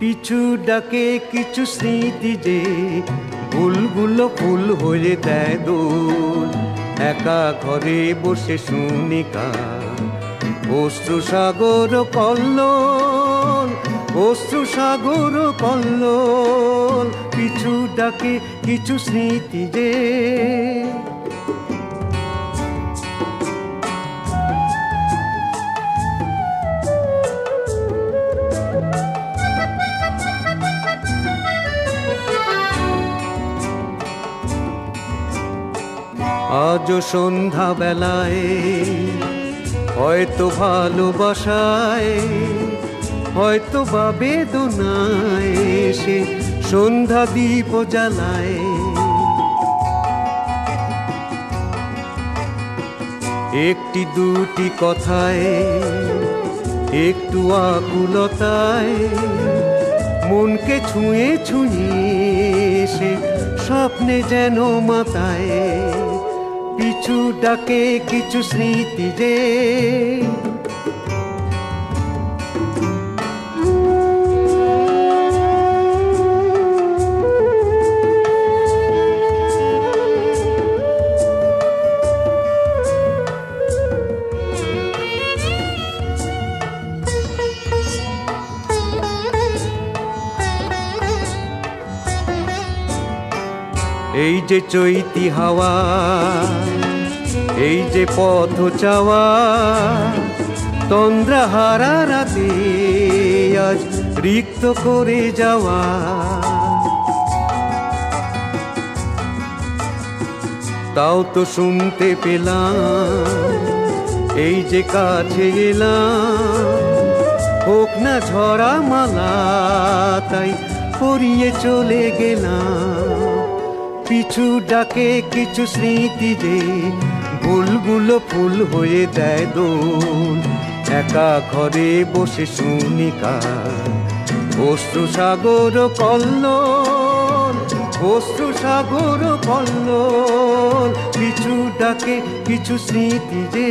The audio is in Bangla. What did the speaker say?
পিছু ডাকে কিছু স্মৃতি যে ফুলগুলো ফুল হয়ে দেয় দোল। একা ঘরে বসে শুনিকা অশ্রু সাগর কল্লোল, অশ্রু সাগর কল্লোল। পিছু ডাকে কিছু স্মৃতি যে আজ সন্ধ্যা বেলায় হয়তো ভালোবাসায়, হয়তো বা বেদনায় সে সন্ধ্যা দীপ জ্বালায়। একটি দুটি কথায়, একটু আকুলতায় মনকে ছুঁয়ে ছুঁয়ে সে স্বপ্নে যেন মাতায়। পিছু ডাকে কিছু স্মৃতি যে এই যে চৈতি হাওয়া, এই যে পথ চাওয়া তন্দ্রা হারা রাতে আজ রিক্ত করে যাওয়া। তাও তো শুনতে পেলাম, এই যে কাছে গেলাম হোক না ঝরা মালা তাই পরিয়ে চলে গেলাম। পিছু ডাকে কিছু স্মৃতি যে ভুলগুলো ফুল হয়ে দেয় দোল। একা ঘরে বসে শুনিকা অশ্রু সাগর কল্লোল, অশ্রু সাগর কল্লোল। পিছু ডাকে কিছু স্মৃতি যে